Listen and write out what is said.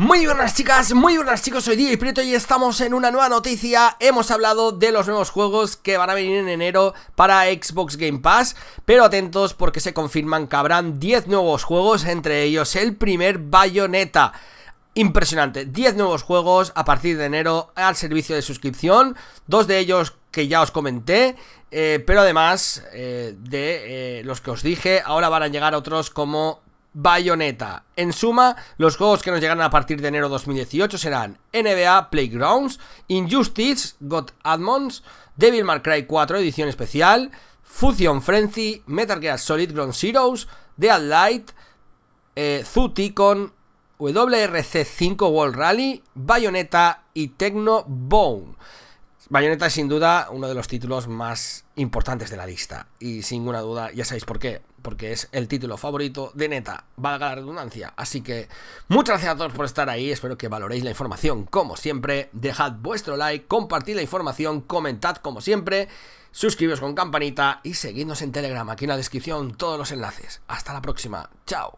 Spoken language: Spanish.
Muy buenas chicas, muy buenas chicos, soy DJ Prieto y estamos en una nueva noticia. Hemos hablado de los nuevos juegos que van a venir en enero para Xbox Game Pass Pero atentos porque se confirman que habrán 10 nuevos juegos, entre ellos el primer Bayonetta. Impresionante, 10 nuevos juegos a partir de enero al servicio de suscripción Dos de ellos que ya os comenté eh, Pero además eh, de eh, los que os dije, ahora van a llegar otros como Bayonetta. En suma, los juegos que nos llegan a partir de enero 2018 serán NBA Playgrounds, Injustice, God Admons, Devil May Cry 4 edición especial, Fusion Frenzy, Metal Gear Solid Ground Zeroes, Dead Light, eh, Zutikon, WRC5 World Rally, Bayonetta y Techno Bone. Bayonetta es sin duda uno de los títulos más importantes de la lista y sin ninguna duda ya sabéis por qué, porque es el título favorito de Neta, valga la redundancia. Así que muchas gracias a todos por estar ahí, espero que valoréis la información como siempre, dejad vuestro like, compartid la información, comentad como siempre, suscribiros con campanita y seguidnos en Telegram, aquí en la descripción todos los enlaces. Hasta la próxima, chao.